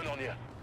down on you.